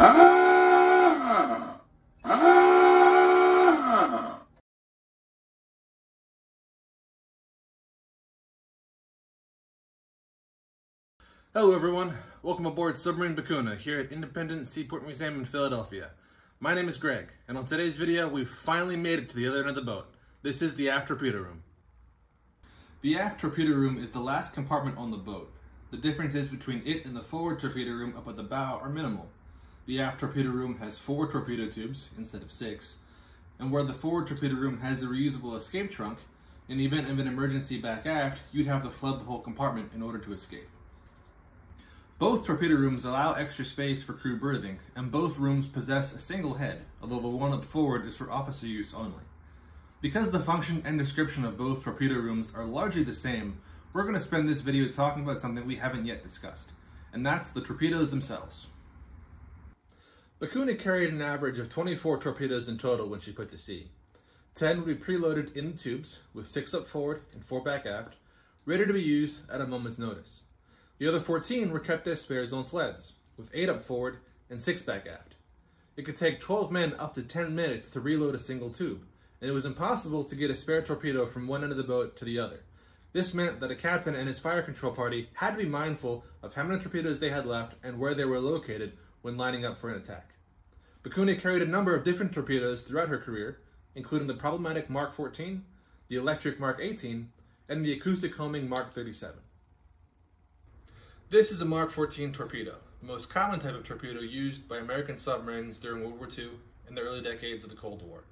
Hello everyone, welcome aboard Submarine Becuna here at Independence Seaport Museum in Philadelphia. My name is Greg, and on today's video we've finally made it to the other end of the boat. This is the aft torpedo room. The aft torpedo room is the last compartment on the boat. The differences between it and the forward torpedo room up at the bow are minimal. The aft torpedo room has four torpedo tubes instead of six, and where the forward torpedo room has the reusable escape trunk, in the event of an emergency back aft, you'd have to flood the whole compartment in order to escape. Both torpedo rooms allow extra space for crew berthing, and both rooms possess a single head, although the one up forward is for officer use only. Because the function and description of both torpedo rooms are largely the same, we're going to spend this video talking about something we haven't yet discussed, and that's the torpedoes themselves. Becuna carried an average of 24 torpedoes in total when she put to sea. 10 would be preloaded in the tubes, with 6 up forward and 4 back aft, ready to be used at a moment's notice. The other 14 were kept as spares on sleds, with 8 up forward and 6 back aft. It could take 12 men up to 10 minutes to reload a single tube, and it was impossible to get a spare torpedo from one end of the boat to the other. This meant that a captain and his fire control party had to be mindful of how many torpedoes they had left and where they were located when lining up for an attack. Becuna carried a number of different torpedoes throughout her career, including the problematic Mark 14, the electric Mark 18, and the acoustic homing Mark 37. This is a Mark 14 torpedo, the most common type of torpedo used by American submarines during World War II and the early decades of the Cold War.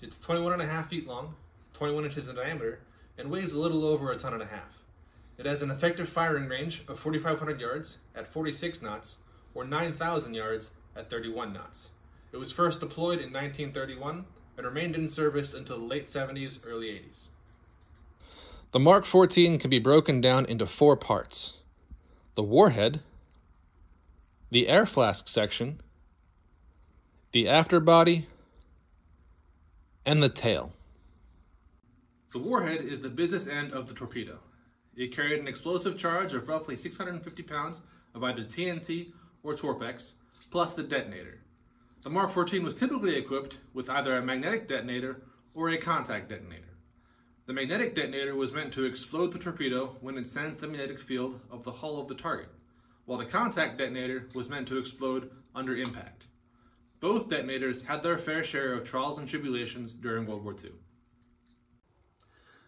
It's 21 and a half feet long, 21 inches in diameter, and weighs a little over a ton and a half. It has an effective firing range of 4,500 yards at 46 knots or 9,000 yards at 31 knots. It was first deployed in 1931 and remained in service until the late 70s, early 80s. The Mark 14 can be broken down into four parts the warhead, the air flask section, the afterbody, and the tail. The warhead is the business end of the torpedo. It carried an explosive charge of roughly 650 pounds of either TNT or Torpex, plus the detonator. The Mark 14 was typically equipped with either a magnetic detonator or a contact detonator. The magnetic detonator was meant to explode the torpedo when it sends the magnetic field of the hull of the target, while the contact detonator was meant to explode under impact. Both detonators had their fair share of trials and tribulations during World War II.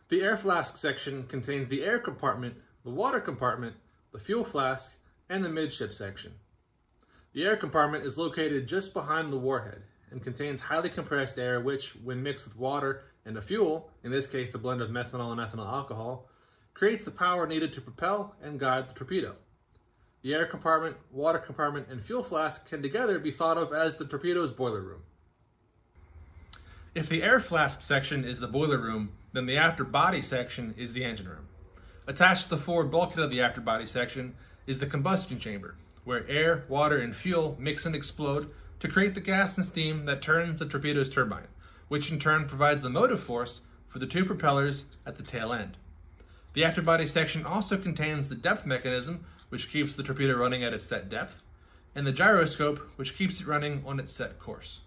The air flask section contains the air compartment, the water compartment, the fuel flask, and the midship section. The air compartment is located just behind the warhead and contains highly compressed air which, when mixed with water and a fuel, in this case a blend of methanol and ethanol alcohol, creates the power needed to propel and guide the torpedo. The air compartment, water compartment, and fuel flask can together be thought of as the torpedo's boiler room. If the air flask section is the boiler room, then the after body section is the engine room. Attached to the forward bulkhead of the after body section is the combustion chamber, where air, water, and fuel mix and explode to create the gas and steam that turns the torpedo's turbine, which in turn provides the motive force for the two propellers at the tail end. The afterbody section also contains the depth mechanism, which keeps the torpedo running at its set depth, and the gyroscope, which keeps it running on its set course.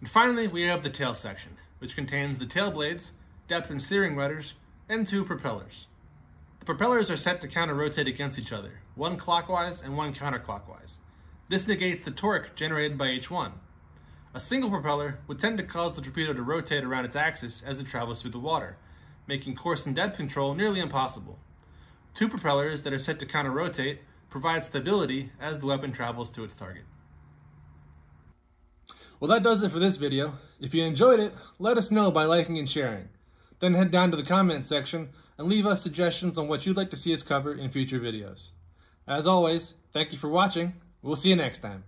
And finally, we have the tail section, which contains the tail blades, depth and steering rudders, and two propellers. The propellers are set to counter-rotate against each other, one clockwise and one counterclockwise. This negates the torque generated by each one. A single propeller would tend to cause the torpedo to rotate around its axis as it travels through the water, making course and depth control nearly impossible. Two propellers that are set to counter-rotate provide stability as the weapon travels to its target. Well, that does it for this video. If you enjoyed it, let us know by liking and sharing. Then head down to the comments section and leave us suggestions on what you'd like to see us cover in future videos. As always, thank you for watching, We'll see you next time.